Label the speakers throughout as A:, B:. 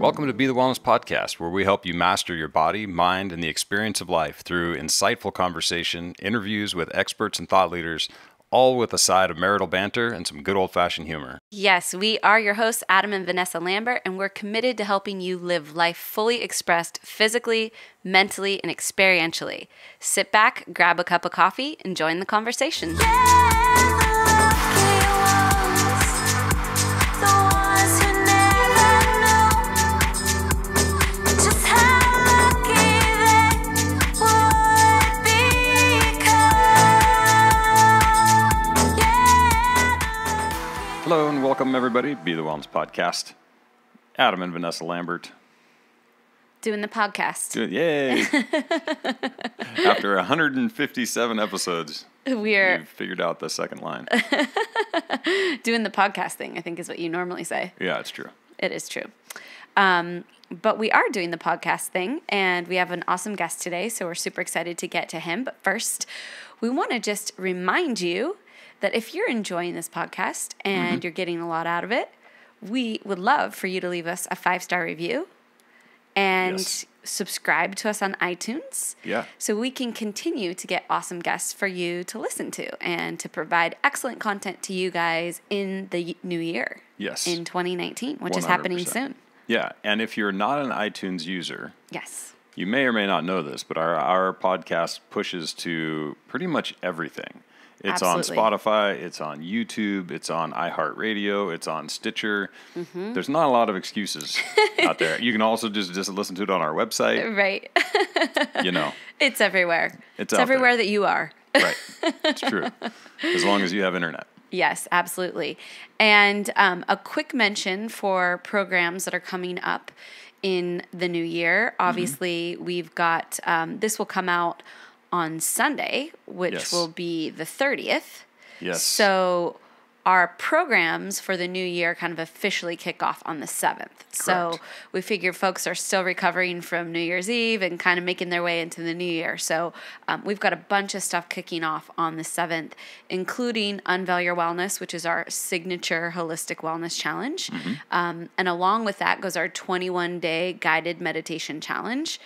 A: Welcome to Be the Wellness Podcast, where we help you master your body, mind, and the experience of life through insightful conversation, interviews with experts and thought leaders, all with a side of marital banter and some good old fashioned humor.
B: Yes, we are your hosts, Adam and Vanessa Lambert, and we're committed to helping you live life fully expressed physically, mentally, and experientially. Sit back, grab a cup of coffee, and join the conversation.
C: Yeah,
A: welcome, everybody. Be the Wellness Podcast. Adam and Vanessa Lambert.
B: Doing the podcast.
A: Good. Yay! After 157 episodes,
B: We're
A: figured out the second line.
B: doing the podcast thing, I think is what you normally say.
A: Yeah, it's true.
B: It is true. Um, but we are doing the podcast thing, and we have an awesome guest today, so we're super excited to get to him. But first, we want to just remind you that if you're enjoying this podcast and mm-hmm. you're getting a lot out of it, we would love for you to leave us a five star review and
A: Yes.
B: subscribe to us on iTunes.
A: Yeah.
B: So we can continue to get awesome guests for you to listen to and to provide excellent content to you guys in the new year.
A: Yes.
B: In 2019, which is happening soon.
A: Yeah, and if you're not an iTunes user,
B: Yes.
A: You may or may not know this, but our, our podcast pushes to pretty much everything. It's
B: Absolutely.
A: on Spotify, it's on YouTube, it's on iHeartRadio, it's on Stitcher.
B: Mm-hmm.
A: There's not a lot of excuses out there. You can also just, just listen to it on our website.
B: Right.
A: You know,
B: it's everywhere.
A: It's
B: It's, everywhere
A: there.
B: that you are.
A: right? It's true. As long as you have internet.
B: Yes, absolutely. And um, a quick mention for programs that are coming up in the new year.
A: Mm-hmm.
B: Obviously, we've got um, this will come out on Sunday, which
A: Yes.
B: will be the 30th.
A: Yes.
B: So our programs for the new year kind of officially kick off on the 7th.
A: Correct.
B: So we figure folks are still recovering from New Year's Eve and kind of making their way into the new year. So um, we've got a bunch of stuff kicking off on the 7th, including Unveil Your Wellness, which is our signature holistic wellness challenge. Um, and along with that goes our 21 day guided meditation challenge.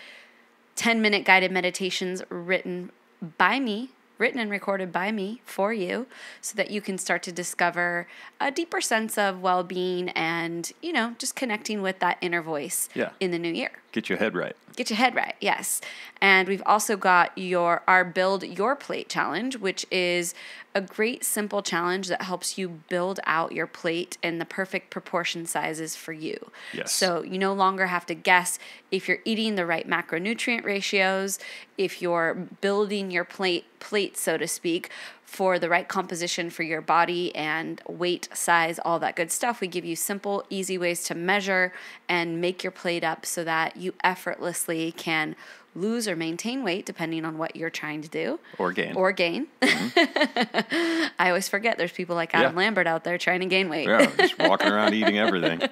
B: 10 minute guided meditations written by me, written and recorded by me for you, so that you can start to discover a deeper sense of well being and, you know, just connecting with that inner voice
A: Yeah.
B: in the new year.
A: Get your head right.
B: Get your head right, yes. And we've also got your our build your plate challenge, which is a great simple challenge that helps you build out your plate in the perfect proportion sizes for you.
A: Yes.
B: So you no longer have to guess if you're eating the right macronutrient ratios, if you're building your plate plate so to speak for the right composition for your body and weight, size, all that good stuff. We give you simple, easy ways to measure and make your plate up so that you effortlessly can lose or maintain weight depending on what you're trying to do
A: Or gain.
B: or gain. Mm-hmm. I always forget there's people like Adam
A: Yeah.
B: Lambert out there trying to gain weight.
A: Yeah, just walking around eating everything.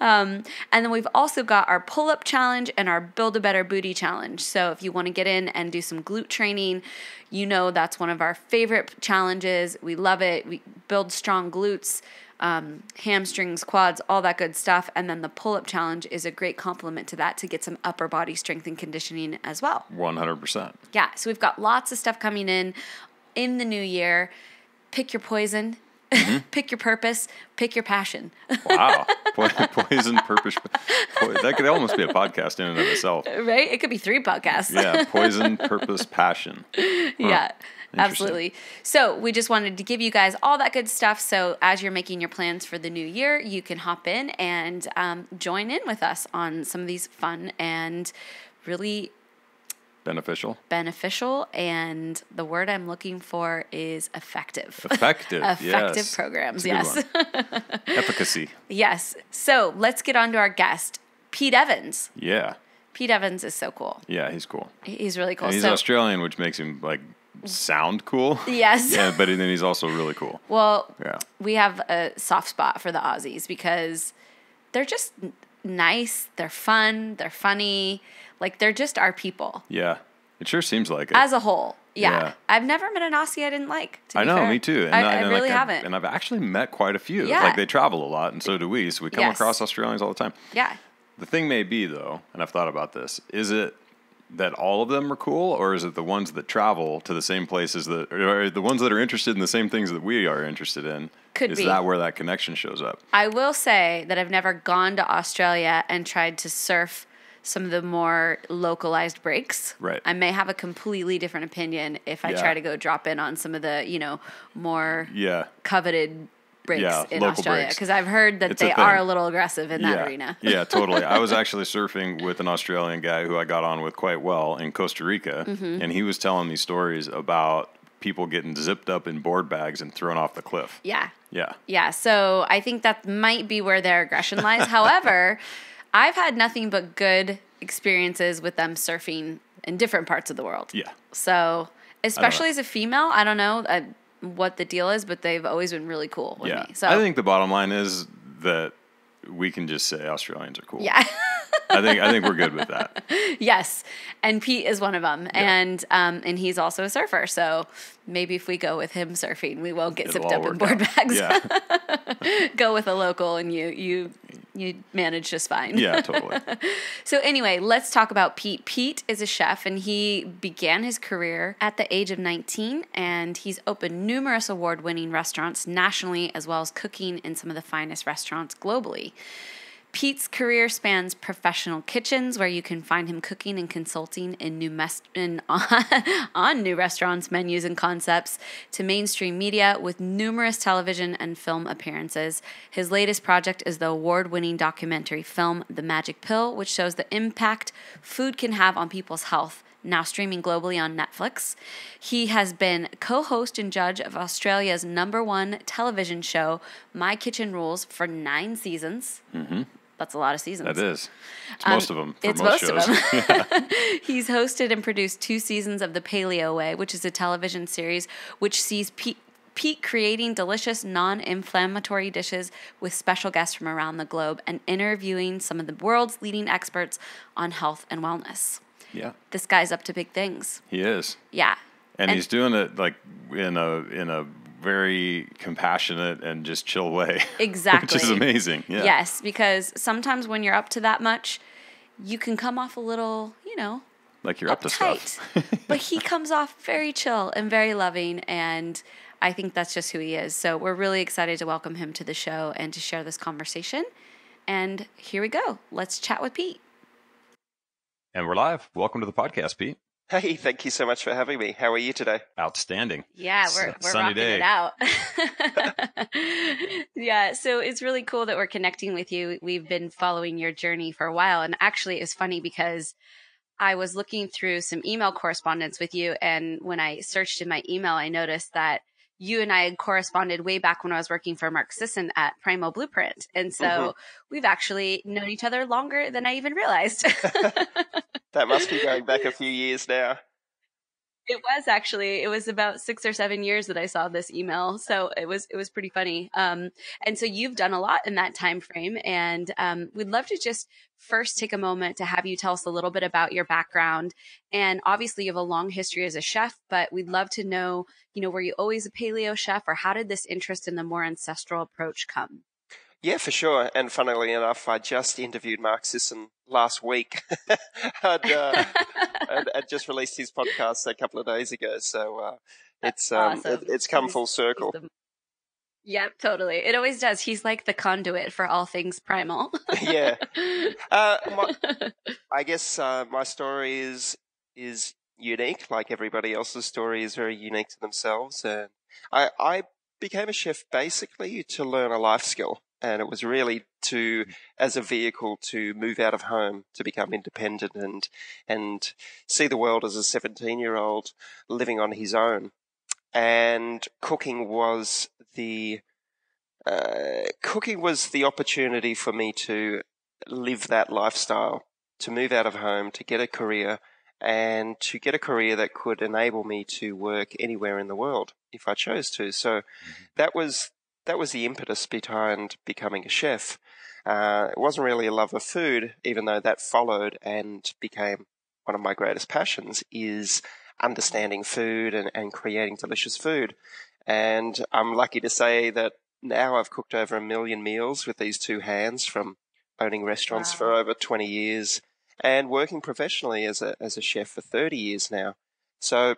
B: Um, and then we've also got our pull up challenge and our build a better booty challenge. So if you want to get in and do some glute training, you know that's one of our favorite challenges. We love it. We build strong glutes, um, hamstrings, quads, all that good stuff. And then the pull up challenge is a great complement to that to get some upper body strength and conditioning as well.
A: 100%.
B: Yeah, so we've got lots of stuff coming in in the new year. Pick your poison, pick your purpose, pick your passion.
A: Wow. Poison purpose. Po- that could almost be a podcast in and of itself.
B: right? It could be three podcasts.
A: Yeah. Poison, purpose, passion.
B: yeah. Absolutely. So, we just wanted to give you guys all that good stuff. So, as you're making your plans for the new year, you can hop in and um, join in with us on some of these fun and really
A: Beneficial.
B: beneficial. And the word I'm looking for is effective.
A: Effective.
B: Effective
A: yes.
B: programs,
A: That's a good
B: yes.
A: Efficacy.
B: yes. So, let's get on to our guest, Pete Evans.
A: Yeah.
B: Pete Evans is so cool.
A: Yeah, he's cool.
B: He's really cool.
A: And he's
B: so,
A: Australian, which makes him like sound cool.
B: Yes.
A: yeah, but then he's also really cool.
B: Well,
A: Yeah.
B: we have a soft spot for the Aussies because they're just nice, they're fun, they're funny. Like they're just our people
A: Yeah. It sure seems like it.
B: as a whole. Yeah.
A: Yeah.
B: I've never met an Aussie I didn't like. To
A: I know,
B: fair.
A: me too. And
B: I,
A: I,
B: I
A: and
B: really
A: like, I've-
B: haven't.
A: And I've actually met quite a few.
B: Yeah.
A: Like they travel a lot, and so do we. So we come
B: Yes.
A: across Australians all the time.
B: yeah.
A: The thing may be though, and I've thought about this: is it that all of them are cool, or is it the ones that travel to the same places that, or the ones that are interested in the same things that we are interested in?
B: Could
A: is
B: be.
A: that where that connection shows up?
B: I will say that I've never gone to Australia and tried to surf some of the more localized breaks.
A: Right.
B: I may have a completely different opinion if I
A: Yeah.
B: try to go drop in on some of the, you know, more
A: Yeah.
B: coveted breaks
A: Yeah,
B: in Australia because I've heard that
A: It's a
B: they are a little aggressive in that
A: yeah.
B: arena.
A: yeah, totally. I was actually surfing with an Australian guy who I got on with quite well in Costa Rica,
B: Mm-hmm.
A: and he was telling me stories about people getting zipped up in board bags and thrown off the cliff.
B: Yeah.
A: Yeah.
B: Yeah, so I think that might be where their aggression lies. However, I've had nothing but good experiences with them surfing in different parts of the world.
A: Yeah.
B: So, especially as a female, I don't know uh, what the deal is, but they've always been really cool with
A: Yeah.
B: me. So,
A: I think the bottom line is that we can just say Australians are cool.
B: yeah.
A: I think I think we're good with that.
B: yes, and Pete is one of them, and um, and he's also a surfer. So maybe if we go with him surfing, we won't get
A: It'll
B: zipped up in board
A: out.
B: bags.
A: Yeah.
B: go with a local, and you you you manage just fine.
A: Yeah, totally.
B: So anyway, let's talk about Pete. Pete is a chef and he began his career at the age of 19 and he's opened numerous award-winning restaurants nationally as well as cooking in some of the finest restaurants globally. Pete's career spans professional kitchens, where you can find him cooking and consulting in new mes- in, on new restaurants, menus, and concepts, to mainstream media with numerous television and film appearances. His latest project is the award winning documentary film The Magic Pill, which shows the impact food can have on people's health now streaming globally on Netflix. He has been co host and judge of Australia's number one television show, My Kitchen Rules, for nine seasons. Mm-hmm. That's a lot of seasons.
A: That is. It's most of them
B: Um, It's
A: most,
B: most, of them. He's hosted and produced two seasons of The Paleo Way, which is a television series which sees Pete, Pete creating delicious, non inflammatory dishes with special guests from around the globe and interviewing some of the world's leading experts on health and wellness.
A: yeah,
B: This guy's up to big things.
A: he is.
B: Yeah.
A: And, he's doing it like in a in a very compassionate and just chill way.
B: Exactly.
A: Which is amazing. Yeah.
B: Yes, because sometimes when you're up to that much, you can come off a little, you know,
A: Like you're up to stuff.
B: uptight. but he comes off very chill and very loving and I think that's just who he is. So we're really excited to welcome him to the show and to share this conversation. And here we go. Let's chat with Pete.
A: And we're live. Welcome to the podcast, Pete.
D: Hey, thank you so much for having me. How are you today?
A: Outstanding.
B: Yeah,
A: we're-
B: we're,
A: S-
B: we're
A: sunny
B: rocking
A: day.
B: it out. yeah, so it's really cool that we're connecting with you. We've been following your journey for a while. And actually, it's funny because I was looking through some email correspondence with you. And when I searched in my email, I noticed that you and I had corresponded way back when I was working for Mark Sisson at Primal Blueprint. And so
D: Mhm.
B: we've actually known each other longer than I even realized.
D: That must be going back a few years now.
B: It was actually. It was about six or seven years that I saw this email, so it was it was pretty funny. Um, and so you've done a lot in that time frame, and um, we'd love to just first take a moment to have you tell us a little bit about your background. And obviously, you have a long history as a chef, but we'd love to know, you know, were you always a paleo chef, or how did this interest in the more ancestral approach come?
D: Yeah, for sure. And funnily enough, I just interviewed Mark Sisson last week. I'd, uh, I'd, I'd just released his podcast a couple of days ago. So uh, it's um,
B: Awesome.
D: it, it's come full circle.
B: Yep, totally. It always does. He's like the conduit for all things primal.
D: yeah. Uh, my, I guess uh, my story is is unique. Like everybody else's story is very unique to themselves. And I, I became a chef basically to learn a life skill, and it was really to as a vehicle to move out of home, to become independent, and and see the world as a seventeen year old living on his own. And cooking was the uh, cooking was the opportunity for me to live that lifestyle, to move out of home, to get a career, and to get a career that could enable me to work anywhere in the world if I chose to. So that was that was the impetus behind becoming a chef. Uh, it wasn't really a love of food, even though that followed and became one of my greatest passions. Is understanding food and, and creating delicious food. And I'm lucky to say that now I've cooked over a million meals with these two hands from owning restaurants wow. for over 20 years and working professionally as a, as a chef for 30 years now. So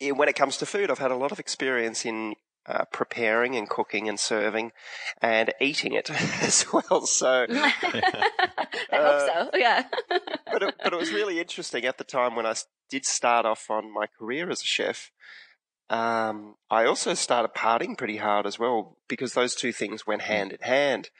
D: when it comes to food, I've had a lot of experience in uh, preparing and cooking and serving and eating it as well. So
B: I uh, hope so. Yeah.
D: but it, but it was really interesting at the time when I did start off on my career as a chef. Um, I also started partying pretty hard as well because those two things went hand in hand.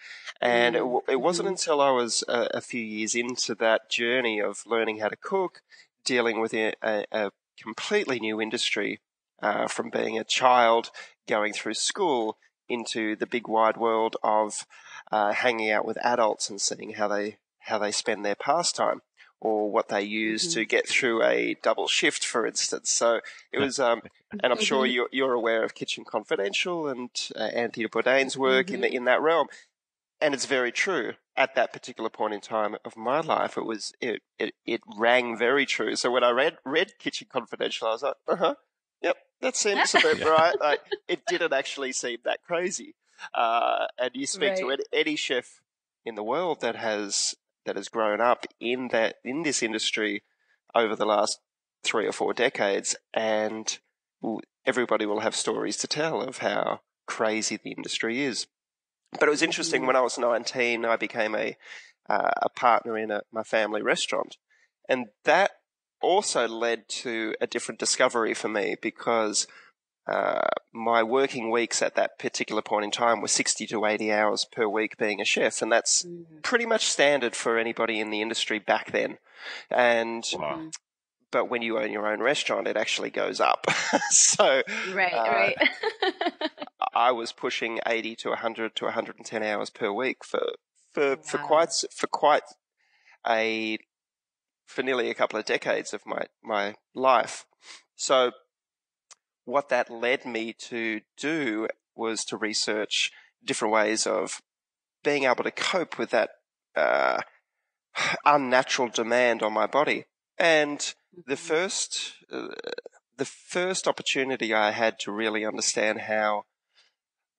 D: And it, it wasn't mm-hmm. until I was a, a, few years into that journey of learning how to cook, dealing with a, a, a completely new industry uh, from being a child going through school into the big wide world of uh, hanging out with adults and seeing how they how they spend their pastime or what they use mm-hmm. to get through a double shift, for instance. So it was, um, and I'm sure mm-hmm. you're, you're, aware of Kitchen Confidential and uh, Anthony Bourdain's work mm-hmm. in the, in that realm, and it's very true. At that particular point in time of my life, it was it it, it rang very true. So when I read read Kitchen Confidential, I was like, uh huh, that seems a bit right. Like it didn't actually seem that crazy. Uh, and you speak right. to any, any chef in the world that has that has grown up in that in this industry over the last three or four decades, and everybody will have stories to tell of how crazy the industry is. But it was interesting mm-hmm. when I was 19, I became a uh, a partner in a, my family restaurant, and that also led to a different discovery for me because uh, my working weeks at that particular point in time were 60 to 80 hours per week being a chef. And that's mm-hmm. pretty much standard for anybody in the industry back then. And, wow. Mm-hmm. but when you own your own restaurant, it actually goes up. so,
B: right, uh, right.
D: I was pushing 80 to 100 to 110 hours per week for, for, wow. for quite, for quite a, for nearly a couple of decades of my, my life. So, what that led me to do was to research different ways of being able to cope with that uh, unnatural demand on my body. And the mm-hmm. first, uh, the first opportunity I had to really understand how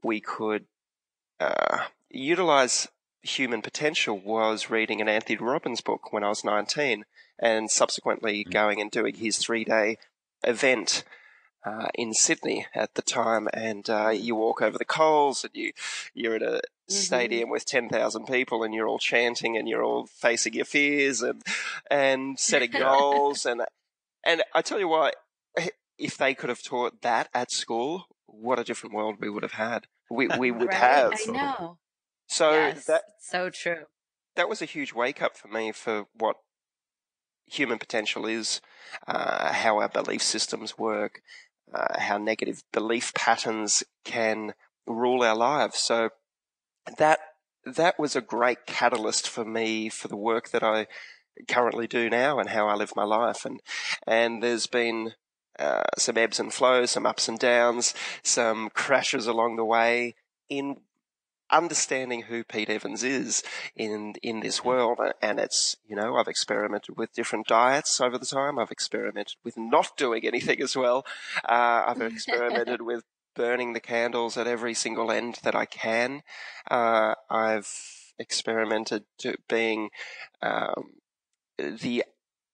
D: we could uh, utilize human potential was reading an Anthony Robbins book when I was 19 and subsequently mm. going and doing his three day event uh, in Sydney at the time, and uh, you walk over the coals, and you you're at a mm-hmm. stadium with ten thousand people, and you're all chanting, and you're all facing your fears, and and setting goals, and and I tell you what, if they could have taught that at school, what a different world we would have had. We we would
B: right?
D: have.
B: I know.
D: So
B: yes,
D: that
B: so true.
D: That was a huge wake up for me for what human potential is, uh, how our belief systems work, uh, how negative belief patterns can rule our lives. So that that was a great catalyst for me for the work that I currently do now and how I live my life. And and there's been uh, some ebbs and flows, some ups and downs, some crashes along the way in understanding who Pete Evans is in in this world. And it's you know I've experimented with different diets over the time. I've experimented with not doing anything as well. Uh, I've experimented with burning the candles at every single end that I can. Uh, I've experimented to being um, the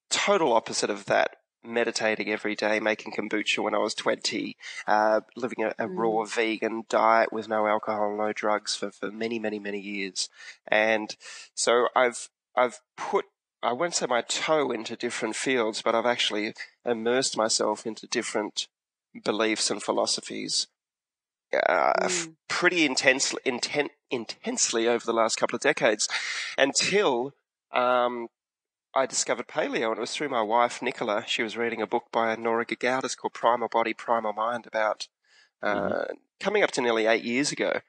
D: total opposite of that meditating every day, making kombucha when I was 20, uh, living a, a mm. raw vegan diet with no alcohol, no drugs for, for many, many, many years. And so I've, I've put, I won't say my toe into different fields, but I've actually immersed myself into different beliefs and philosophies. Uh, mm. pretty intensely, inten- intensely over the last couple of decades until um, I discovered paleo, and it was through my wife, Nicola. She was reading a book by Nora Gedgaudas called Primal Body, Primal Mind about uh, mm-hmm. coming up to nearly eight years ago.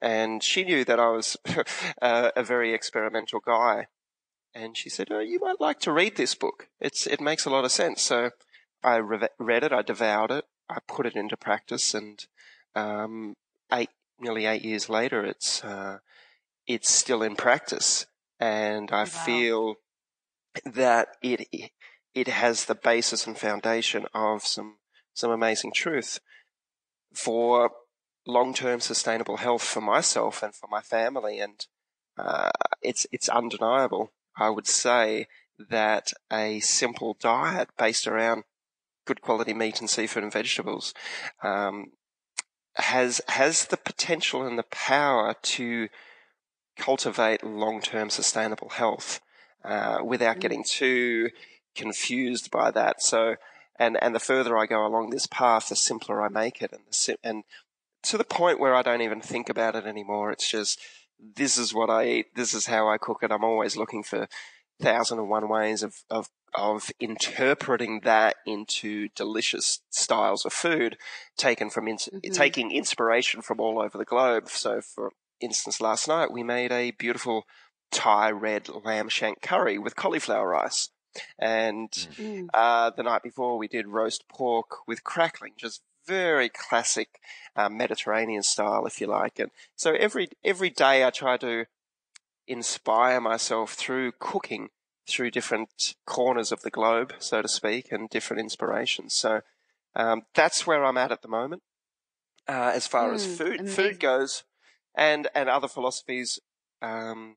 D: And she knew that I was uh, a very experimental guy. And she said, oh, you might like to read this book. It's, it makes a lot of sense. So I re- read it, I devoured it, I put it into practice, and um, eight, nearly eight years later, it's uh, it's still in practice, and I wow. feel that it it has the basis and foundation of some some amazing truth for long term sustainable health for myself and for my family, and uh, it's it's undeniable. I would say that a simple diet based around good quality meat and seafood and vegetables um, has has the potential and the power to cultivate long term sustainable health uh, without mm. getting too confused by that. So, and and the further I go along this path, the simpler I make it, and the, and to the point where I don't even think about it anymore. It's just this is what I eat. This is how I cook it. I'm always looking for thousand and one ways of, of of interpreting that into delicious styles of food taken from mm-hmm. taking inspiration from all over the globe. So, for instance, last night we made a beautiful Thai red lamb shank curry with cauliflower rice. And mm. mm. uh, the night before, we did roast pork with crackling, just very classic uh, Mediterranean style, if you like. And so every every day, I try to inspire myself through cooking through different corners of the globe, so to speak, and different inspirations. So um, that's where I'm at at the moment, uh, as far mm, as food amazing. food goes, and and other philosophies. Um,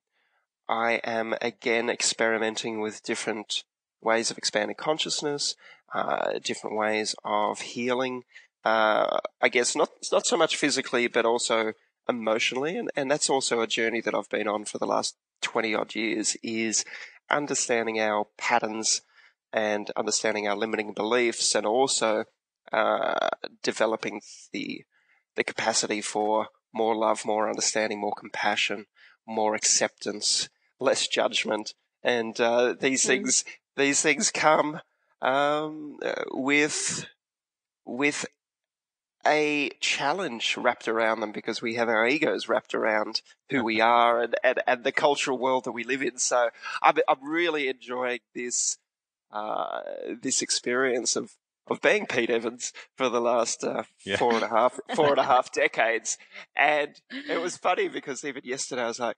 D: I am again experimenting with different ways of expanding consciousness, uh, different ways of healing. Uh, I guess not not so much physically, but also emotionally, and and that's also a journey that I've been on for the last twenty odd years. Is understanding our patterns and understanding our limiting beliefs and also uh, developing the the capacity for more love, more understanding, more compassion, more acceptance, less judgment, and uh, these mm. things these things come um, with with a challenge wrapped around them because we have our egos wrapped around who we are and, and, and the cultural world that we live in. So I'm, I'm really enjoying this, uh, this experience of, of being Pete Evans for the last uh, yeah. four and a half, four and a half decades. And it was funny because even yesterday I was like,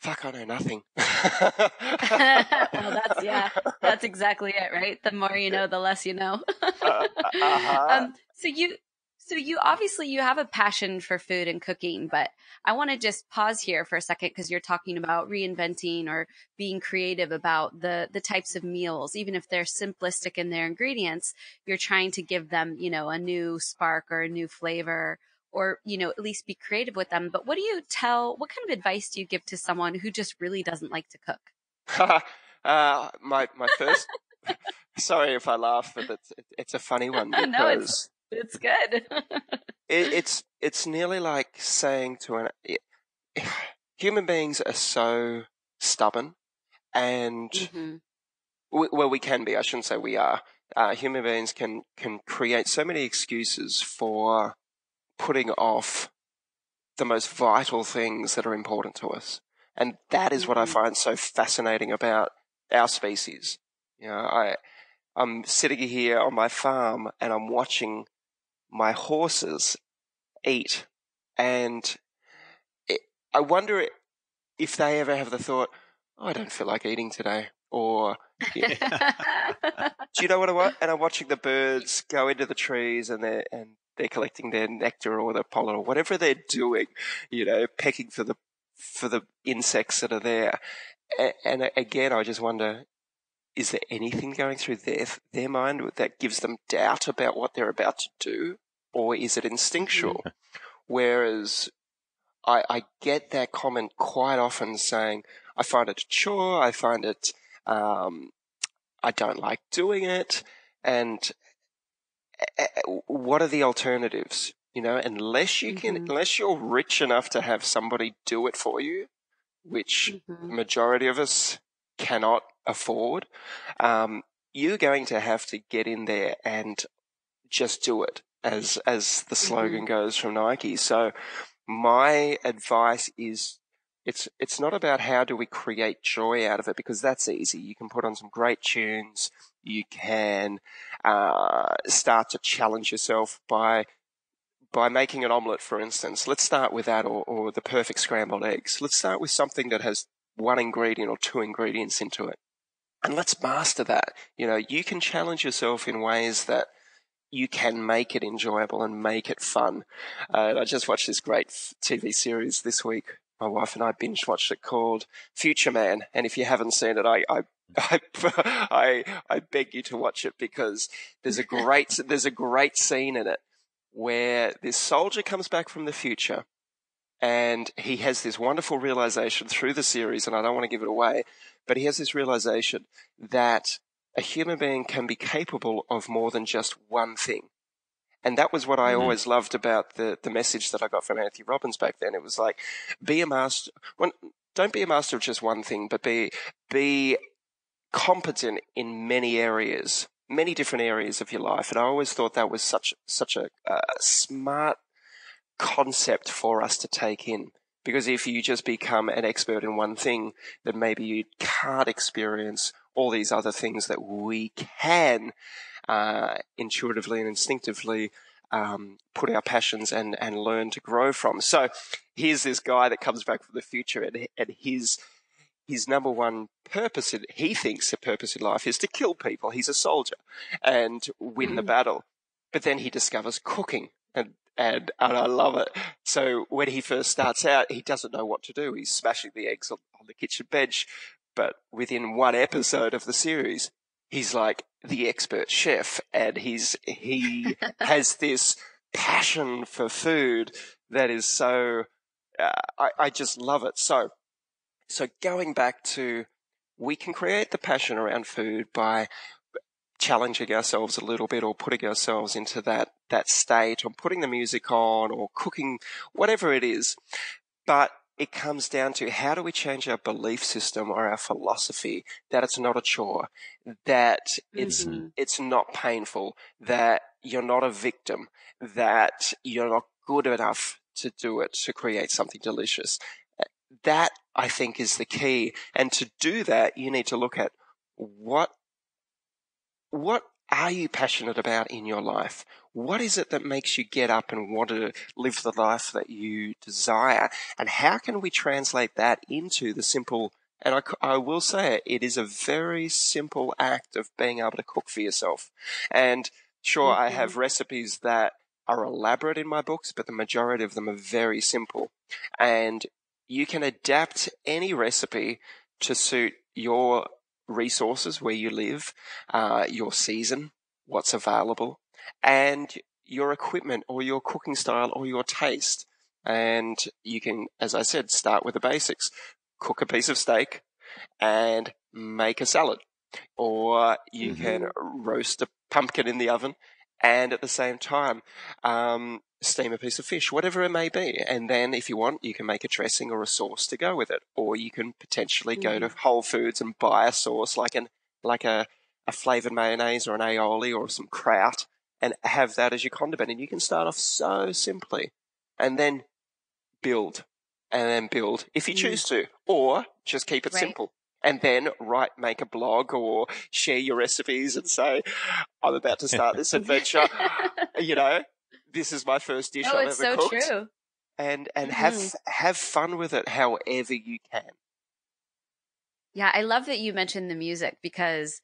D: fuck, I know nothing.
B: well, that's, yeah, that's exactly it, right? The more you know, the less you know. uh, uh-huh. um, so you, so you obviously you have a passion for food and cooking, but I want to just pause here for a second because you're talking about reinventing or being creative about the the types of meals, even if they're simplistic in their ingredients, you're trying to give them, you know, a new spark or a new flavor or, you know, at least be creative with them. But what do you tell what kind of advice do you give to someone who just really doesn't like to cook?
D: uh, my my first sorry if I laugh, but it's it's a funny one because no,
B: it's it's good.
D: it, it's it's nearly like saying to an it, human beings are so stubborn, and mm-hmm. we, well, we can be. I shouldn't say we are. Uh, human beings can can create so many excuses for putting off the most vital things that are important to us, and that is what I mm-hmm. find so fascinating about our species. You know, I I'm sitting here on my farm and I'm watching my horses eat. And it, I wonder if they ever have the thought, oh, I don't feel like eating today. Or, yeah. do you know what I want? And I'm watching the birds go into the trees and they're, and they're collecting their nectar or their pollen or whatever they're doing, you know, pecking for the, for the insects that are there. And again, I just wonder, is there anything going through their their mind that gives them doubt about what they're about to do, or is it instinctual? Whereas I, I, get that comment quite often saying, "I find it a chore. I find it. Um, I don't like doing it." And what are the alternatives? You know, unless you can, mm-hmm. unless you're rich enough to have somebody do it for you, which mm-hmm. majority of us cannot afford, um, you're going to have to get in there and just do it, as as the slogan mm-hmm. goes from Nike. So my advice is it's it's not about how do we create joy out of it because that's easy. You can put on some great tunes. You can uh, start to challenge yourself by by making an omelette, for instance, let's start with that, or, or the perfect scrambled eggs. Let's start with something that has one ingredient or two ingredients into it. And let's master that. You know, you can challenge yourself in ways that you can make it enjoyable and make it fun. Uh, I just watched this great TV series this week. My wife and I binge watched it called Future Man. And if you haven't seen it, I, I I, I, I beg you to watch it because there's a great, there's a great scene in it where this soldier comes back from the future and he has this wonderful realization through the series, and I don't want to give it away, but he has this realization that a human being can be capable of more than just one thing. And that was what I mm-hmm. always loved about the, the message that I got from Anthony Robbins back then. It was like, be a master, well, don't be a master of just one thing, but be, be competent in many areas, many different areas of your life. And I always thought that was such, such a, smart concept for us to take in. Because if you just become an expert in one thing, then maybe you can't experience all these other things that we can uh, intuitively and instinctively um, put our passions and, and learn to grow from. So here's this guy that comes back from the future and, and his his number one purpose, in, he thinks the purpose in life is to kill people. He's a soldier and win mm. the battle. But then he discovers cooking and, and, and I love it. So when he first starts out, he doesn't know what to do. He's smashing the eggs on, on the kitchen bench. But within one episode of the series, he's like the expert chef and he's, he has this passion for food that is so, uh, I, I just love it. So so going back to, we can create the passion around food by challenging ourselves a little bit or putting ourselves into that, that state or putting the music on or cooking, whatever it is. But it comes down to how do we change our belief system or our philosophy that it's not a chore, that it's, mm-hmm. it's not painful, that you're not a victim, that you're not good enough to do it, to create something delicious. That I think is the key. And to do that, you need to look at what, what are you passionate about in your life? What is it that makes you get up and want to live the life that you desire? And how can we translate that into the simple, and I, I will say it, it is a very simple act of being able to cook for yourself. And sure, mm-hmm. I have recipes that are elaborate in my books, but the majority of them are very simple. And you can adapt any recipe to suit your resources where you live, uh, your season, what's available, and your equipment or your cooking style or your taste. And you can, as I said, start with the basics. Cook a piece of steak and make a salad. Or you mm-hmm. can roast a pumpkin in the oven and at the same time, um, steam a piece of fish, whatever it may be. And then if you want, you can make a dressing or a sauce to go with it. Or you can potentially mm. go to mm. Whole Foods and buy a sauce like an, like a, a flavored mayonnaise or an aioli or some kraut and have that as your condiment. And you can start off so simply and then build and then build if you mm. choose to, or just keep it right. simple and then write, make a blog or share your recipes and say, I'm about to start this adventure. you know, this is my first dish oh, I've
B: it's
D: ever
B: so
D: cooked.
B: True.
D: And, and mm-hmm. have, have fun with it however you can.
B: Yeah. I love that you mentioned the music because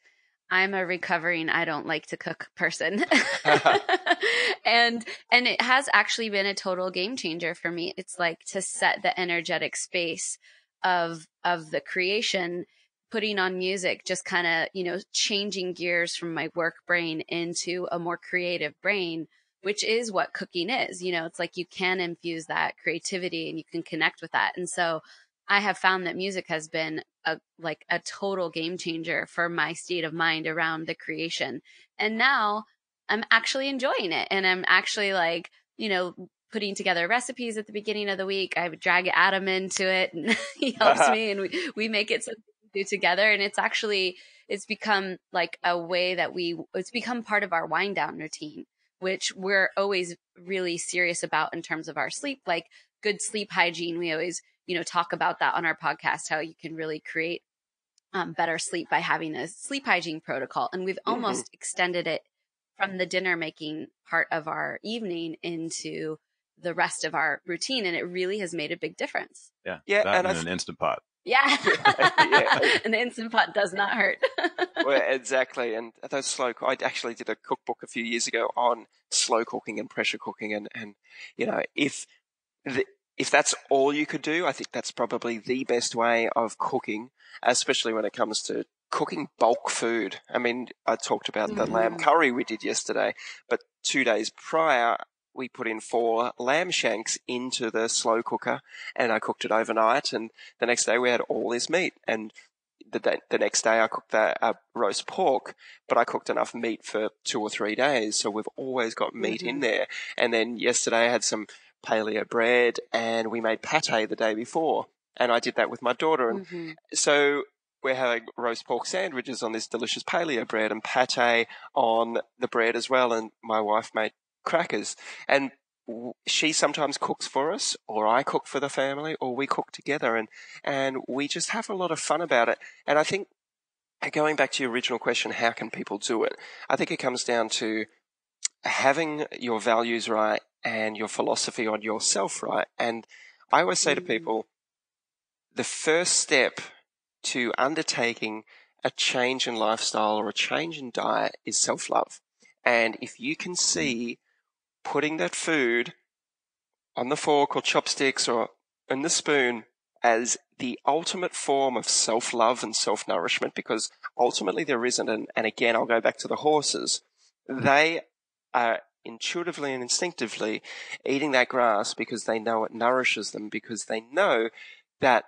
B: I'm a recovering I don't like to cook person. and and it has actually been a total game changer for me. It's like to set the energetic space of of the creation putting on music just kind of you know changing gears from my work brain into a more creative brain which is what cooking is you know it's like you can infuse that creativity and you can connect with that. And so i have found that music has been a like a total game changer for my state of mind around the creation. And now i'm actually enjoying it and i'm actually like you know putting together recipes at the beginning of the week. I drag Adam into it and he helps me and we, we make it something we do together. And it's actually, it's become like a way that we, it's become part of our wind down routine, which we're always really serious about in terms of our sleep, like good sleep hygiene. We always, you know, talk about that on our podcast, how you can really create um, better sleep by having a sleep hygiene protocol. And we've mm-hmm. almost extended it from the dinner making part of our evening into the rest of our routine. And it really has made a big difference.
A: Yeah.
D: Yeah,
A: That
D: and
A: and an instant pot.
B: Yeah.
D: Yeah.
B: and the instant pot does not hurt.
D: well, exactly. And those slow, I actually did a cookbook a few years ago on slow cooking and pressure cooking. And, and you know, if, the, if that's all you could do, I think that's probably the best way of cooking, especially when it comes to cooking bulk food. I mean, I talked about the lamb
B: Mhm.
D: curry we did yesterday, but two days prior, we put in four lamb shanks into the slow cooker and I cooked it overnight. And the next day we had all this meat. And the, day, the next day I cooked that uh, roast pork, but I cooked enough meat for two or three days. So we've always got meat in
B: Mhm.
D: there. And then yesterday I had some paleo bread and we made pate the day before. And I did that with my daughter. And
B: Mhm.
D: so we're having roast pork sandwiches on this delicious paleo bread and pate on the bread as well. And my wife made crackers. And she sometimes cooks for us, or I cook for the family, or we cook together, and and we just have a lot of fun about it. And I think going back to your original question, how can people do it? I think it comes down to having your values right and your philosophy on yourself right. And I always say to
B: Mm.
D: people, the first step to undertaking a change in lifestyle or a change in diet is self love. And if you can see putting that food on the fork or chopsticks or in the spoon as the ultimate form of self love and self nourishment, because ultimately there isn't. And, and again, I'll go back to the horses. They are intuitively and instinctively eating that grass because they know it nourishes them, because they know that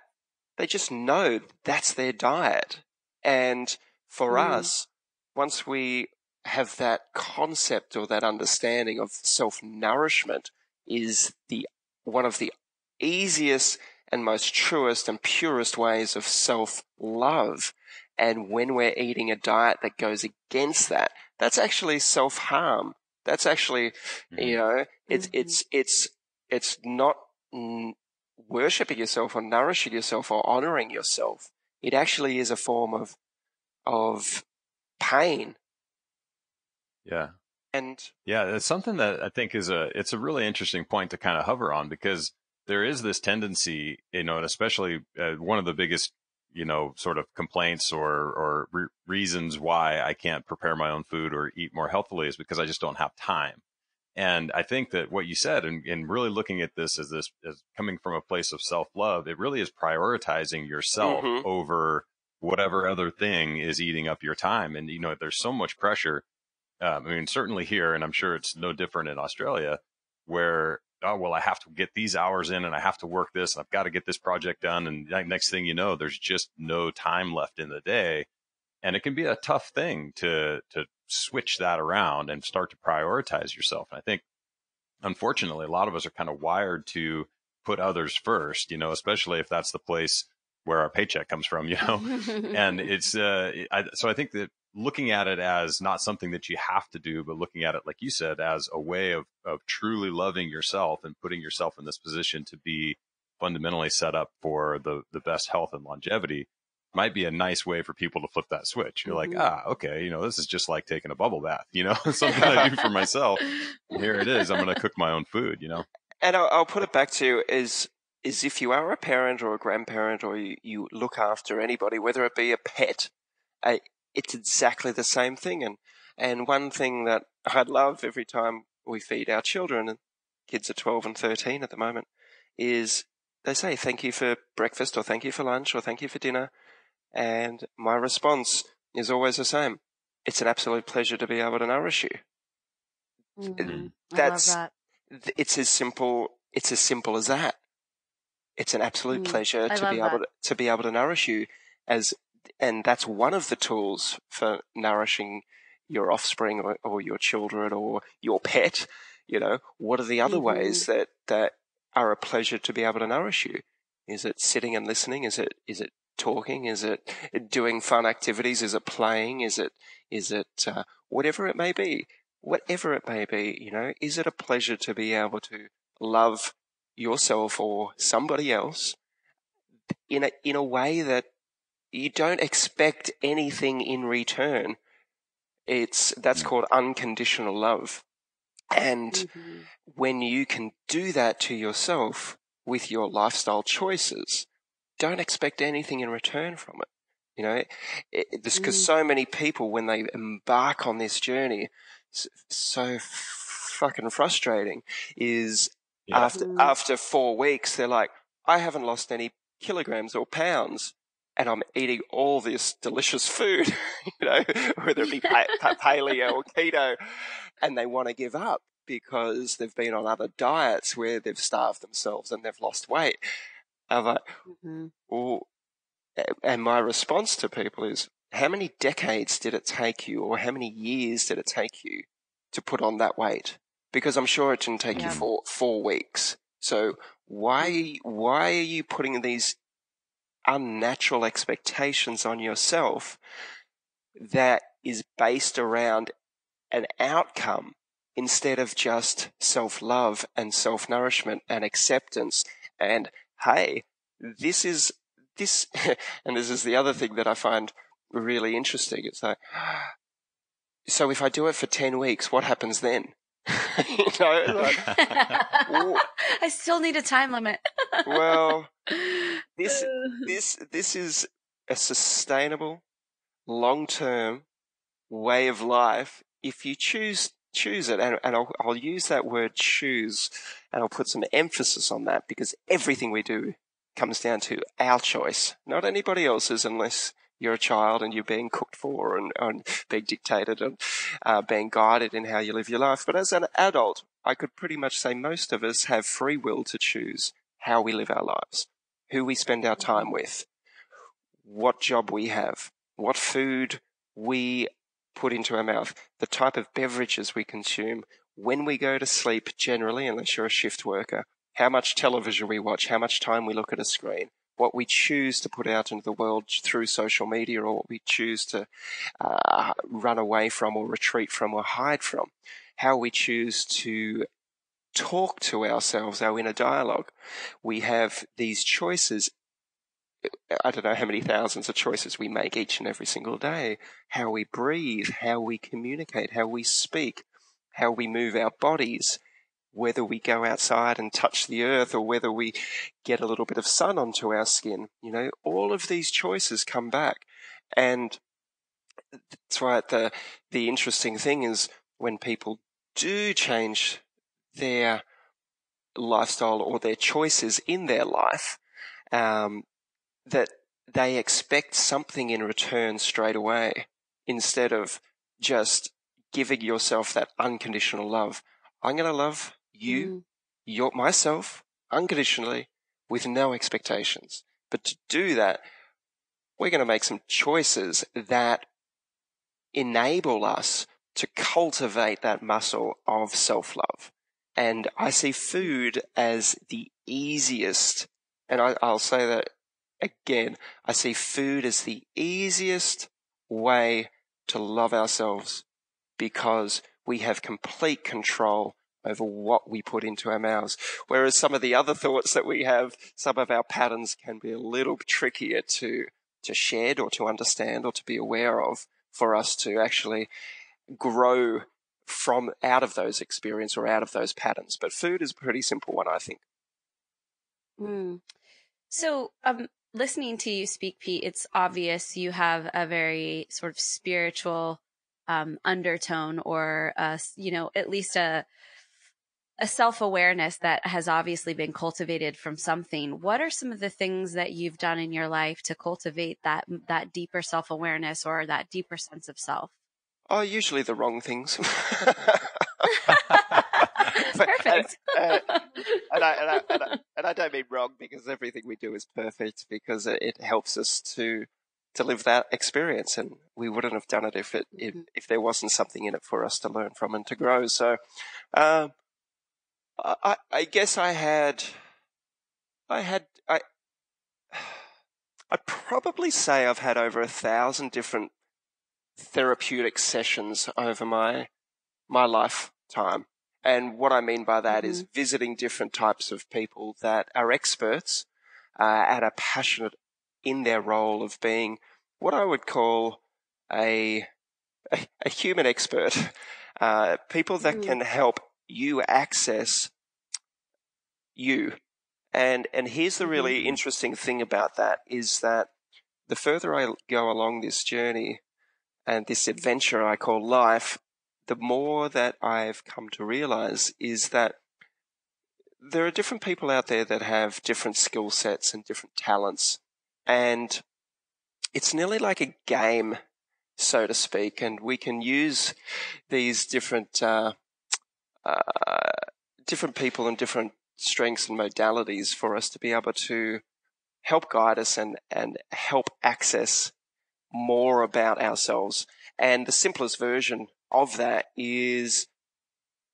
D: they just know that's their diet. And for
B: Mm.
D: us, once we have that concept or that understanding of self nourishment is the one of the easiest and most truest and purest ways of self love. And when we're eating a diet that goes against that, that's actually self harm. That's actually, you know, it's,
B: Mhm.
D: it's, it's, it's not worshipping yourself or nourishing yourself or honoring yourself. It actually is a form of, of pain.
A: Yeah.
D: And
A: Yeah, it's something that I think is a it's a really interesting point to kind of hover on because there is this tendency, you know, and especially uh, one of the biggest, you know, sort of complaints or or re- reasons why I can't prepare my own food or eat more healthily is because I just don't have time. And I think that what you said, and, and really looking at this as this as coming from a place of self love, it really is prioritizing yourself
D: Mhm.
A: over whatever other thing is eating up your time. And you know, there's so much pressure um, I mean, certainly here, and I'm sure it's no different in Australia, where oh well, I have to get these hours in, and I have to work this, and I've got to get this project done, and next thing you know, there's just no time left in the day, and it can be a tough thing to to switch that around and start to prioritize yourself. And I think, unfortunately, a lot of us are kind of wired to put others first, you know, especially if that's the place where our paycheck comes from, you know and it's uh I, so i think that looking at it as not something that you have to do but looking at it like you said as a way of of truly loving yourself and putting yourself in this position to be fundamentally set up for the the best health and longevity might be a nice way for people to flip that switch. You're like ah okay you know this is just like taking a bubble bath you know? Something i do for myself. Here it is. I'm going to cook my own food you know?
D: And I'll, I'll put it back to is is if you are a parent or a grandparent or you, you look after anybody, whether it be a pet, uh, it's exactly the same thing. And and one thing that I love every time we feed our children, and kids are twelve and thirteen at the moment, is they say thank you for breakfast or thank you for lunch or thank you for dinner, and my response is always the same. It's an absolute pleasure to be able to nourish you.
B: Mhm. I
D: That's-
B: love that.
D: it's as simple it's as simple as that it's an absolute
B: Mm,
D: pleasure
B: I
D: to
B: love
D: be able to, to be able to nourish you as and that's one of the tools for nourishing your offspring or, or your children or your pet you know. What are the other
B: Mhm.
D: ways that that are a pleasure to be able to nourish you? Is it sitting and listening? Is it is it talking? Is it doing fun activities? Is it playing? Is it is it uh, whatever it may be whatever it may be, you know, is it a pleasure to be able to love yourself or somebody else in a, in a way that you don't expect anything in return? It's that's called unconditional love. And
B: Mm-hmm.
D: when you can do that to yourself with your lifestyle choices, don't expect anything in return from it. You know, it, because
B: Mm.
D: so many people, when they embark on this journey, so fucking frustrating is
A: Yeah.
D: after
B: Mm.
D: after four weeks, they're like, I haven't lost any kilograms or pounds, and I'm eating all this delicious food, you know, whether it be pa- pa- paleo or keto, and they want to give up because they've been on other diets where they've starved themselves and they've lost weight. I'm like,
B: Mm-hmm.
D: well, and my response to people is, how many decades did it take you, or how many years did it take you to put on that weight? Because I'm sure it didn't take
B: Yeah.
D: you four four weeks. So why why are you putting these unnatural expectations on yourself that is based around an outcome instead of just self love and self nourishment and acceptance and hey, this is this, and this is the other thing that I find really interesting. It's like, so if I do it for 10 weeks, what happens then? you know, like, well,
B: I still need a time limit.
D: well, this, uh. this, this is a sustainable, long-term way of life. If you choose, choose it. And, and I'll, I'll use that word choose and I'll put some emphasis on that because everything we do comes down to our choice, not anybody else's, unless you're a child and you're being cooked for and, and being dictated and uh, being guided in how you live your life. But as an adult, I could pretty much say most of us have free will to choose how we live our lives, who we spend our time with, what job we have, what food we put into our mouth, the type of beverages we consume, when we go to sleep generally, unless you're a shift worker, how much television we watch, how much time we look at a screen, what we choose to put out into the world through social media, or what we choose to uh, run away from, or retreat from, or hide from, how we choose to talk to ourselves, our inner dialogue. We have these choices. I don't know how many thousands of choices we make each and every single day. How we breathe, how we communicate, how we speak, how we move our bodies, whether we go outside and touch the earth or whether we get a little bit of sun onto our skin. You know, all of these choices come back. And that's right. The, the interesting thing is when people do change their lifestyle or their choices in their life, um, that they expect something in return straight away instead of just giving yourself that unconditional love. I'm going to love you,
B: Mm.
D: your, myself, unconditionally with no expectations. But to do that, we're going to make some choices that enable us to cultivate that muscle of self love. And I see food as the easiest, and I, I'll say that again, I see food as the easiest way to love ourselves because we have complete control over what we put into our mouths. Whereas some of the other thoughts that we have, some of our patterns can be a little trickier to, to shed or to understand or to be aware of for us to actually grow from out of those experience or out of those patterns. But food is a pretty simple one, I think.
B: Mm. So, um, listening to you speak, Pete, it's obvious you have a very sort of spiritual um, undertone, or uh, you know, at least a a self awareness that has obviously been cultivated from something. What are some of the things that you've done in your life to cultivate that that deeper self awareness or that deeper sense of self?
D: Oh, usually the wrong things.
B: Perfect.
D: and, uh, and, I, and, I, and, I, and I don't mean wrong because everything we do is perfect because it, it helps us to to live that experience, and we wouldn't have done it if it if,
B: Mhm.
D: if there wasn't something in it for us to learn from and to grow. So, um, I, I guess I had, I had, I, I'd probably say I've had over a thousand different therapeutic sessions over my my lifetime. And what I mean by that is visiting different types of people that are experts uh, and are passionate in their role of being what I would call a a, a human expert, uh, people that can help you access you. And and here's the really
B: Mm-hmm.
D: interesting thing about that is that the further I go along this journey and this adventure I call life, the more that I've come to realize is that there are different people out there that have different skill sets and different talents. And it's nearly like a game, so to speak. And we can use these different, uh, uh, different people and different strengths and modalities for us to be able to help guide us and, and help access more about ourselves. And the simplest version of that is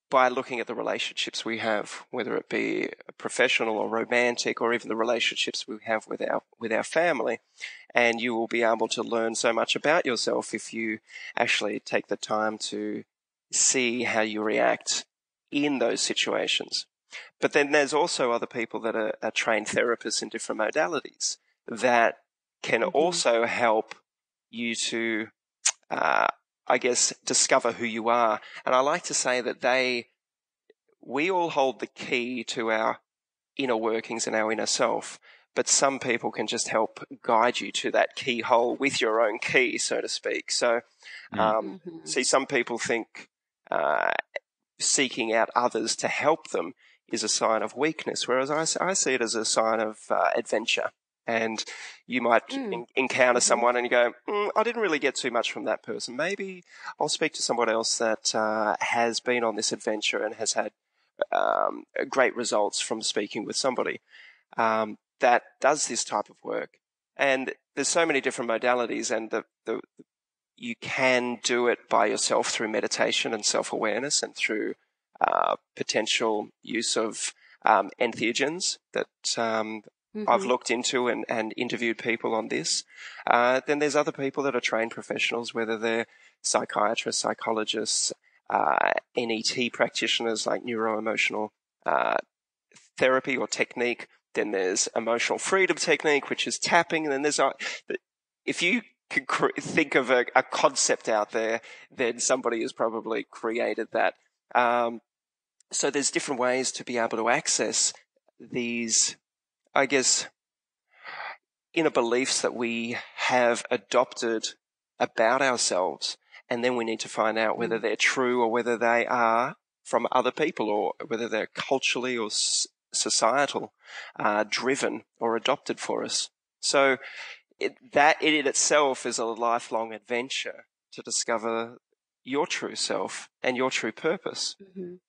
D: by looking at the relationships we have, whether it be professional or romantic, or even the relationships we have with our with our family, and you will be able to learn so much about yourself if you actually take the time to see how you react in those situations. But then there's also other people that are, are trained therapists in different modalities that can
B: Mhm.
D: also help you to, uh, I guess, discover who you are. And I like to say that they, we all hold the key to our inner workings and our inner self. But some people can just help guide you to that keyhole with your own key, so to speak. So,
A: Mm.
D: um,
B: Mhm.
D: see, some people think uh, seeking out others to help them is a sign of weakness, whereas I, I see it as a sign of uh, adventure. And you might
B: Mm.
D: en- encounter
B: Mhm.
D: someone and you go, mm, I didn't really get too much from that person. Maybe I'll speak to someone else that uh, has been on this adventure and has had um, great results from speaking with somebody um, that does this type of work. And there's so many different modalities, and the, the you can do it by yourself through meditation and self awareness, and through uh, potential use of um, entheogens that um, I've
B: Mhm.
D: looked into and, and interviewed people on this. Uh, then there's other people that are trained professionals, whether they're psychiatrists, psychologists, uh, NET practitioners like neuro emotional uh, therapy or technique. Then there's emotional freedom technique, which is tapping. And then there's, uh, if you can cre- think of a, a concept out there, then somebody has probably created that. Um, so there's different ways to be able to access these, I guess, inner beliefs that we have adopted about ourselves. And then we need to find out whether they're true or whether they are from other people or whether they're culturally or s- societal uh, driven or adopted for us. So it, that in itself is a lifelong adventure to discover your true self and your true purpose.
B: Mhm.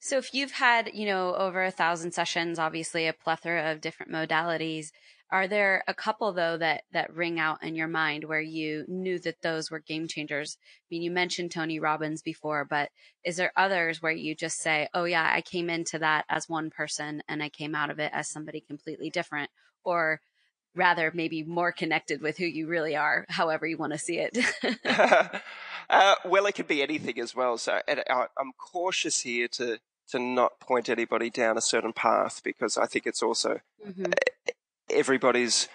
B: So if you've had, you know, over a thousand sessions, obviously a plethora of different modalities, are there a couple though that that ring out in your mind where you knew that those were game changers? I mean, you mentioned Tony Robbins before, but is there others where you just say, "Oh yeah, I came into that as one person and I came out of it as somebody completely different," or rather maybe more connected with who you really are, however you want to see it.
D: uh, well, it could be anything as well. So and I, I'm cautious here to to not point anybody down a certain path because I think it's also
B: Mhm.
D: everybody's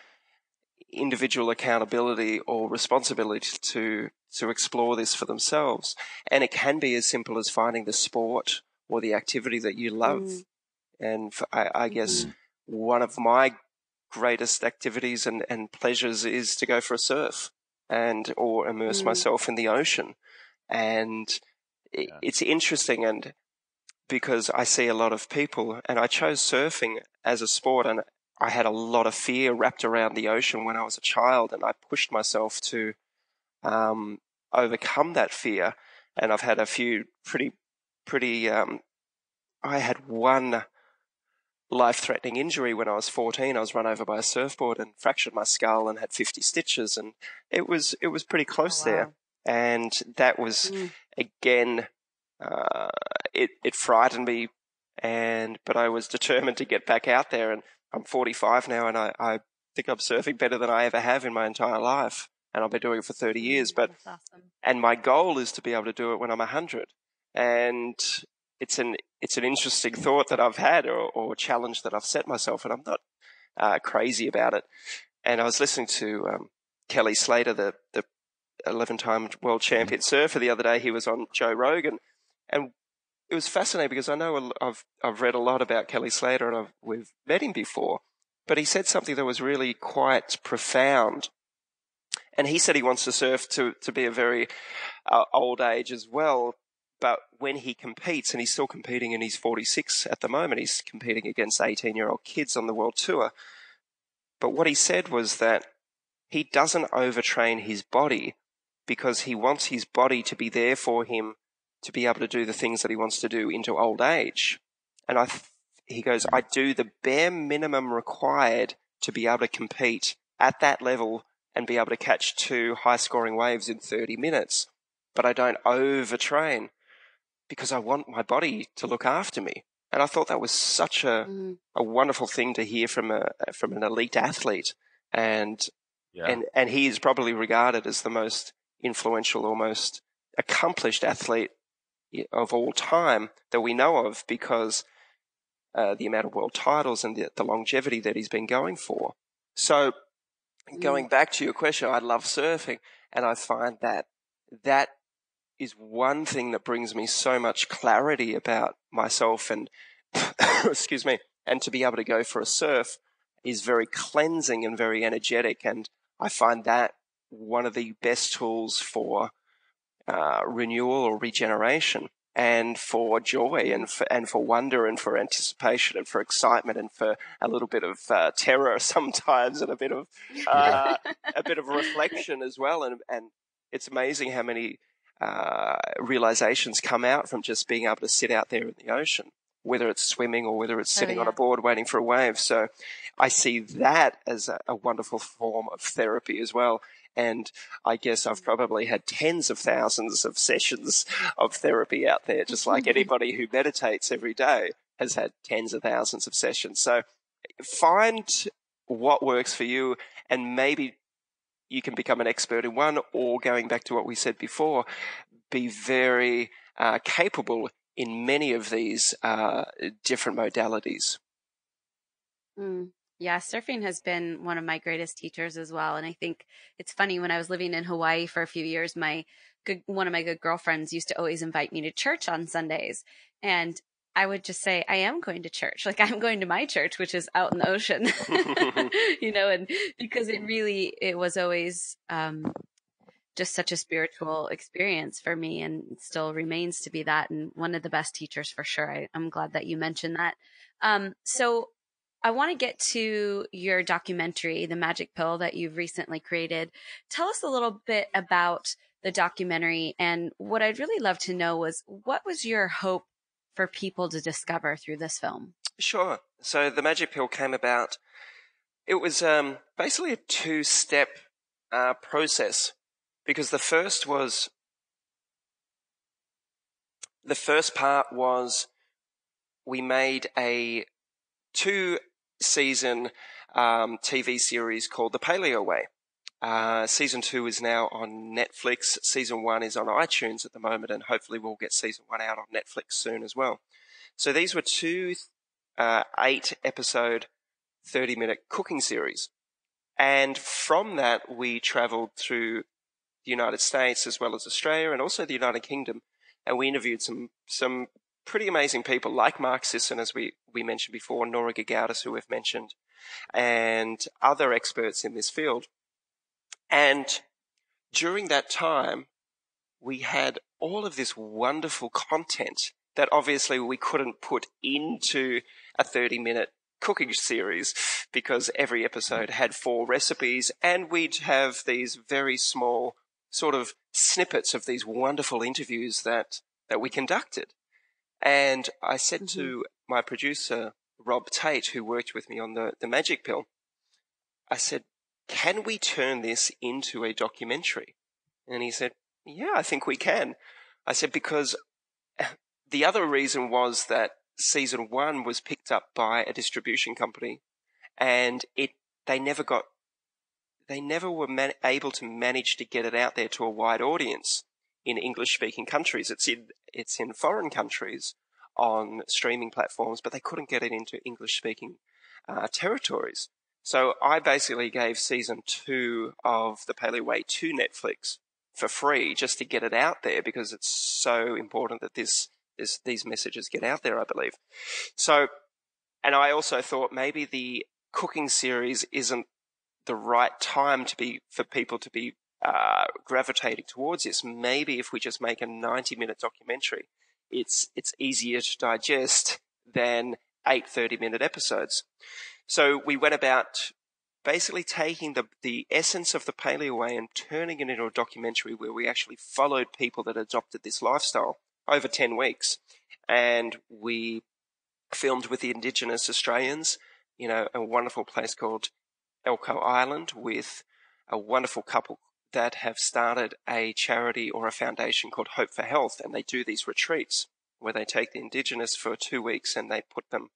D: individual accountability or responsibility to to explore this for themselves. And it can be as simple as finding the sport or the activity that you love.
B: Mm.
D: And for, I, I guess one of my greatest activities and, and pleasures is to go for a surf and or immerse
B: Mm.
D: myself in the ocean. And it,
A: Yeah.
D: it's interesting and because I see a lot of people and I chose surfing as a sport and I had a lot of fear wrapped around the ocean when I was a child and I pushed myself to um, overcome that fear. And I've had a few pretty, pretty, um, I had one life threatening injury when I was 14. I was run over by a surfboard and fractured my skull and had 50 stitches. And it was, it was pretty close
B: Oh,
D: there. And that was,
B: Mm.
D: again, uh, it, it frightened me. And, but I was determined to get back out there. And I'm 45 now and I, I think I'm surfing better than I ever have in my entire life. And I've been doing it for 30 years. But
B: awesome.
D: and my goal is to be able to do it when I'm 100. And it's an it's an interesting thought that I've had or, or challenge that I've set myself, and I'm not uh, crazy about it. And I was listening to um, Kelly Slater, the the 11 time world champion surfer the other day. He was on Joe Rogan and it was fascinating because I know I've, I've read a lot about Kelly Slater and I've, we've met him before, but he said something that was really quite profound. And he said he wants to surf to, to be a very uh, old age as well. But when he competes, and he's still competing and he's 46 at the moment, he's competing against 18 year old kids on the world tour. But what he said was that he doesn't overtrain his body because he wants his body to be there for him to be able to do the things that he wants to do into old age. And I, th- he goes, I do the bare minimum required to be able to compete at that level and be able to catch two high scoring waves in 30 minutes. But I don't overtrain because I want my body to look after me. And I thought that was such a, mm. a wonderful thing to hear from a, from an elite athlete. And, yeah. and, and he is probably regarded as the most influential, almost accomplished athlete of all time that we know of because uh, the amount of world titles and the, the, longevity that he's been going for. So, going mm. back to your question, I love surfing, and I find that that is one thing that brings me so much clarity about myself and excuse me, and to be able to go for a surf is very cleansing and very energetic, and I find that one of the best tools for uh, renewal or regeneration and for joy and for, and for wonder and for anticipation and for excitement and for a little bit of uh, terror sometimes and a bit of uh, a bit of reflection as well. And and it's amazing how many uh, realizations come out from just being able to sit out there in the ocean whether it's swimming or whether it's oh, sitting oh, yeah. on a board waiting for a wave so I see that as a, a wonderful form of therapy as well and I guess I've probably had tens of thousands of sessions of therapy out there, just like anybody who meditates every day has had tens of thousands of sessions. So find what works for you and maybe you can become an expert in one or going back to what we said before, be very uh, capable in many of these uh, different modalities.
B: Mm. Yeah, surfing has been one of my greatest teachers as well. And I think it's funny when I was living in Hawaii for a few years, my good, one of my good girlfriends used to always invite me to church on Sundays. And I would just say, I am going to church. Like I'm going to my church, which is out in the ocean, you know, and because it really, it was always, um, just such a spiritual experience for me and still remains to be that. And one of the best teachers for sure. I, am glad that you mentioned that. Um, so I want to get to your documentary, The Magic Pill, that you've recently created. Tell us a little bit about the documentary. And what I'd really love to know was what was your hope for people to discover through this film?
D: Sure. So The Magic Pill came about, it was um, basically a two step uh, process because the first was the first part was we made a two season um, TV series called The Paleo Way. Uh, season two is now on Netflix. Season one is on iTunes at the moment, and hopefully we'll get season one out on Netflix soon as well. So these were two uh, eight episode, 30 minute cooking series. And from that, we traveled through the United States as well as Australia and also the United Kingdom. And we interviewed some, some pretty amazing people like Mark Sisson, as we, we mentioned before, Nora Gedgaudas, who we've mentioned, and other experts in this field. And during that time, we had all of this wonderful content that obviously we couldn't put into a 30 minute cooking series because every episode had four recipes and we'd have these very small sort of snippets of these wonderful interviews that, that we conducted. And I said mm-hmm. to my producer, Rob Tate, who worked with me on the, the Magic Pill, I said, can we turn this into a documentary? And he said, yeah, I think we can. I said, because the other reason was that season one was picked up by a distribution company and it, they never got, they never were man- able to manage to get it out there to a wide audience in English speaking countries. It's in, it's in foreign countries on streaming platforms, but they couldn't get it into English speaking uh, territories. So I basically gave season two of the Paleo Way to Netflix for free just to get it out there because it's so important that this, this these messages get out there. I believe. So, and I also thought maybe the cooking series isn't the right time to be for people to be uh, gravitating towards this. Maybe if we just make a 90 minute documentary, it's it's easier to digest than eight 30 minute episodes. So we went about basically taking the, the essence of the paleo way and turning it into a documentary where we actually followed people that adopted this lifestyle over 10 weeks. And we filmed with the indigenous Australians, you know, a wonderful place called Elcho Island with a wonderful couple that have started a charity or a foundation called Hope for Health. And they do these retreats where they take the indigenous for two weeks and they put them,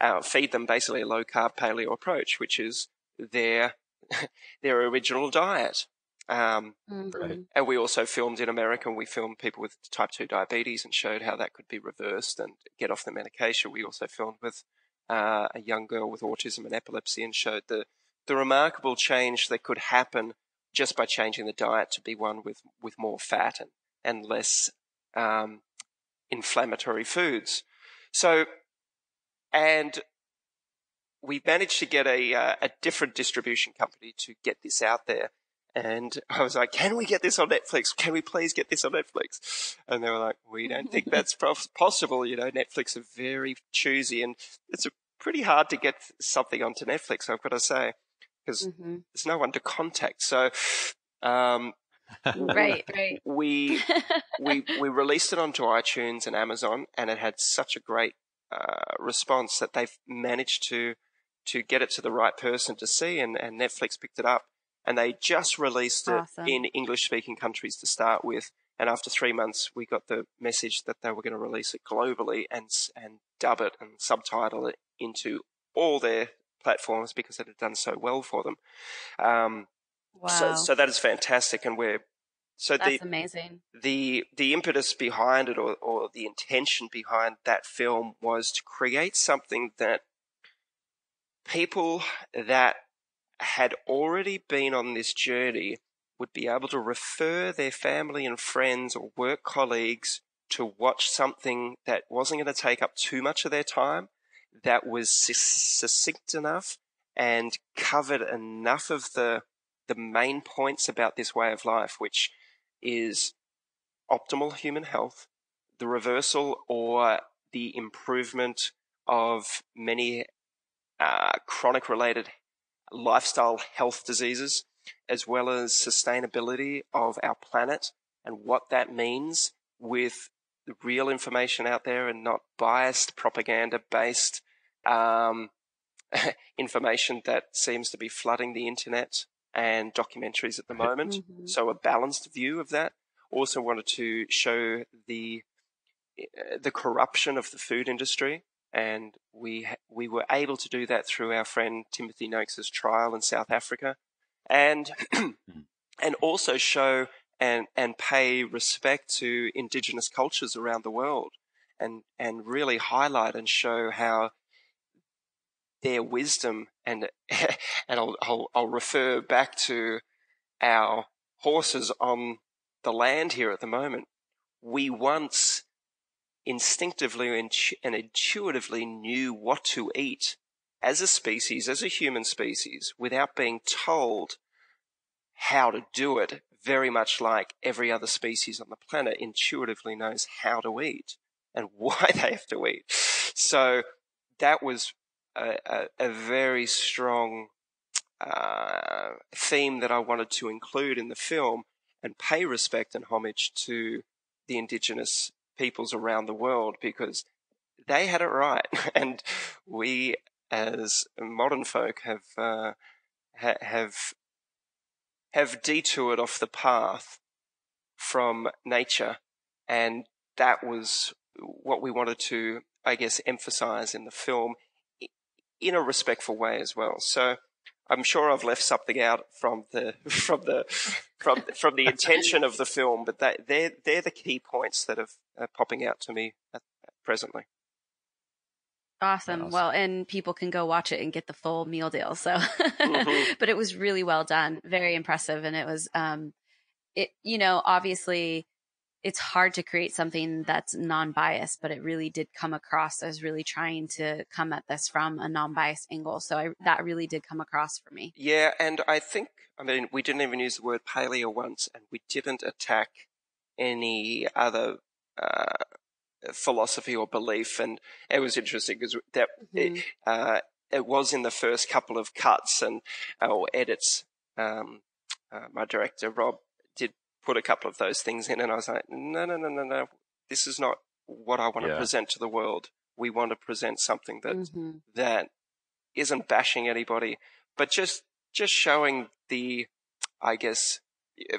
D: uh, feed them basically a low carb paleo approach, which is their their original diet. Um, mm-hmm. And we also filmed in America. And we filmed people with type two diabetes and showed how that could be reversed and get off the medication. We also filmed with uh, a young girl with autism and epilepsy and showed the the remarkable change that could happen just by changing the diet to be one with with more fat and and less um, inflammatory foods. So, and we managed to get a, uh, a different distribution company to get this out there. And I was like, can we get this on Netflix? Can we please get this on Netflix? And they were like, we don't think that's possible. You know, Netflix are very choosy and it's pretty hard to get something onto Netflix, I've got to say, because mm-hmm. there's no one to contact. So, um,
B: right, right.
D: We, we, we released it onto iTunes and Amazon and it had such a great, uh, response that they've managed to to get it to the right person to see, and, and Netflix picked it up. And they just released awesome. it in English speaking countries to start with. And after three months, we got the message that they were going to release it globally and, and dub it and subtitle it into all their platforms because it had done so well for them. Um, wow. So, so that is fantastic. And we're, so
B: That's
D: the,
B: amazing.
D: The, the impetus behind it or, or the intention behind that film was to create something that people that had already been on this journey would be able to refer their family and friends or work colleagues to watch something that wasn't going to take up too much of their time, that was succinct enough and covered enough of the the main points about this way of life, which is optimal human health, the reversal or the improvement of many uh, chronic related lifestyle health diseases, as well as sustainability of our planet and what that means with real information out there and not biased propaganda based um, information that seems to be flooding the internet and documentaries at the moment. Mm-hmm. So a balanced view of that. Also wanted to show the uh, the corruption of the food industry and we we were able to do that through our friend Timothy Noakes's trial in South Africa, and hmm. and also show and and pay respect to indigenous cultures around the world, and and really highlight and show how their wisdom and and I'll, I'll, I'll refer back to our horses on the land here at the moment. We once instinctively and intuitively knew what to eat as a species, as a human species, without being told how to do it, very much like every other species on the planet intuitively knows how to eat and why they have to eat. So that was a, a, a very strong uh, theme that I wanted to include in the film and pay respect and homage to the indigenous peoples around the world because they had it right, and we as modern folk have uh, ha- have have detoured off the path from nature, and that was what we wanted to, I guess, emphasize in the film in a respectful way as well. So I'm sure I've left something out from the from the from from the intention of the film, but that they're they're the key points that are, are popping out to me at, at presently.
B: Awesome. awesome. Well, and people can go watch it and get the full meal deal. So, mm-hmm. but it was really well done, very impressive, and it was um, it, you know, obviously it's hard to create something that's non-biased, but it really did come across as really trying to come at this from a non-biased angle. So I, that really did come across for me.
D: Yeah, and I think I mean we didn't even use the word paleo once, and we didn't attack any other uh, philosophy or belief, and it was interesting because that mm-hmm. it, uh, it, was in the first couple of cuts and or edits. Um, uh, my director Rob put a couple of those things in, and I was like, no, no, no, no, no. This is not what I want yeah. to present to the world. We want to present something that mm-hmm. that isn't bashing anybody, but just just showing the, I guess,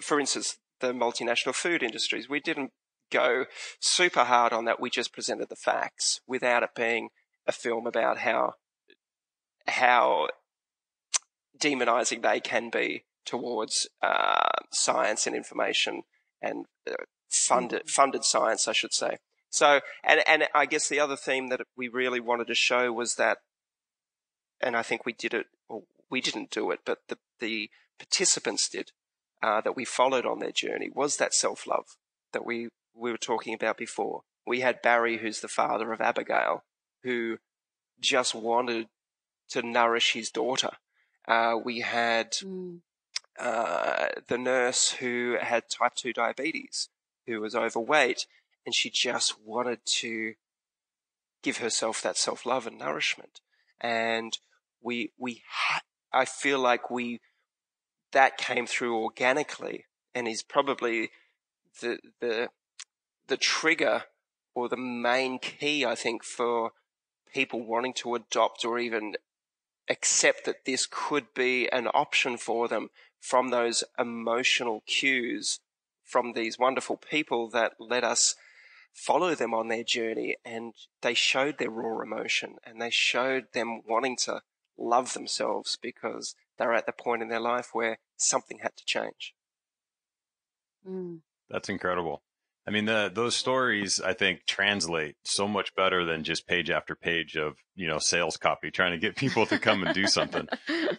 D: for instance, the multinational food industries. We didn't go super hard on that. We just presented the facts without it being a film about how how demonizing they can be towards uh, science and information and uh, funded mm-hmm. funded science, I should say. So, and and I guess the other theme that we really wanted to show was that, and I think we did it, or we didn't do it, but the the participants did, uh, that we followed on their journey was that self love that we we were talking about before. We had Barry, who's the father of Abigail, who just wanted to nourish his daughter. Uh, we had mm. Uh, the nurse who had type 2 diabetes, who was overweight, and she just wanted to give herself that self love and nourishment. And we, we, ha- I feel like we, that came through organically and is probably the, the, the trigger or the main key, I think, for people wanting to adopt or even accept that this could be an option for them from those emotional cues from these wonderful people that let us follow them on their journey and they showed their raw emotion and they showed them wanting to love themselves because they're at the point in their life where something had to change.
A: Mm. That's incredible. I mean, the, those stories, I think, translate so much better than just page after page of, you know, sales copy trying to get people to come and do something.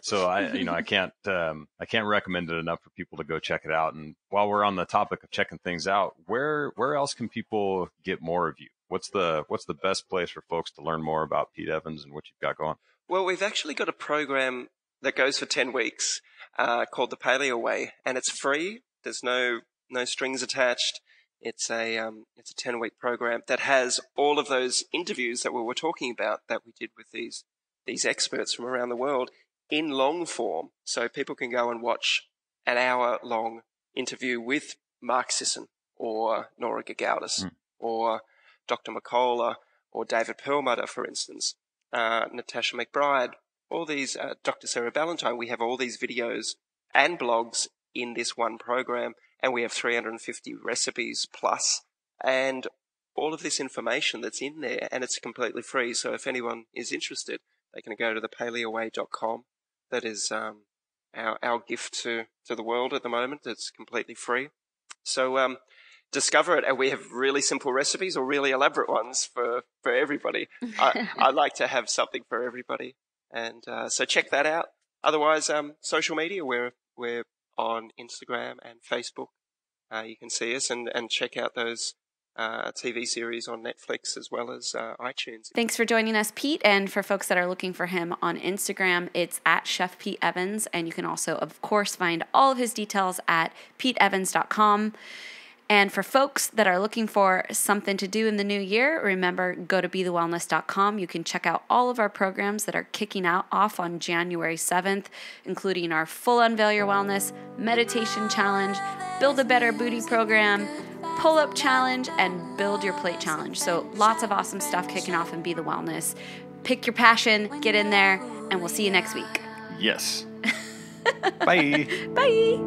A: So I, you know, I can't, um, I can't recommend it enough for people to go check it out. And while we're on the topic of checking things out, where, where else can people get more of you? What's the, what's the best place for folks to learn more about Pete Evans and what you've got going?
D: Well, we've actually got a program that goes for 10 weeks, uh, called the Paleo Way and it's free. There's no, no strings attached it's a um, it's a ten week program that has all of those interviews that we were talking about that we did with these these experts from around the world in long form, so people can go and watch an hour long interview with Mark Sisson or Nora Gedgaudas mm. or Dr. McCullough or David Perlmutter, for instance, uh, Natasha McBride, all these, uh, Dr. Sarah Ballantyne. We have all these videos and blogs in this one program and we have 350 recipes plus, and all of this information that's in there, and it's completely free. So if anyone is interested, they can go to the paleoway.com. That is um, our our gift to to the world at the moment. It's completely free. So um, discover it, and we have really simple recipes or really elaborate ones for for everybody. I, I like to have something for everybody, and uh, so check that out. Otherwise, um, social media, we're we're on Instagram and Facebook. Uh, you can see us and, and check out those uh, TV series on Netflix as well as uh, iTunes.
B: Thanks for joining us, Pete. And for folks that are looking for him on Instagram, it's at Chef Pete Evans. And you can also, of course, find all of his details at peteevans.com. And for folks that are looking for something to do in the new year, remember go to bethewellness.com. You can check out all of our programs that are kicking out off on January 7th, including our full Unveil Your Wellness meditation challenge, build a better booty program, pull up challenge, and build your plate challenge. So lots of awesome stuff kicking off in Be the Wellness. Pick your passion, get in there, and we'll see you next week.
A: Yes. Bye.
B: Bye.